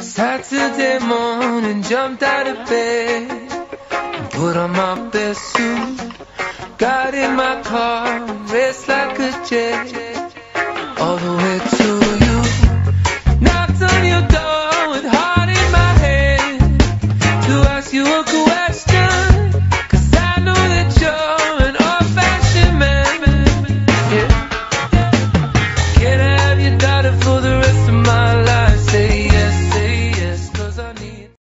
Saturday morning, jumped out of bed, put on my best suit, got in my car, raced like a jet, all the way to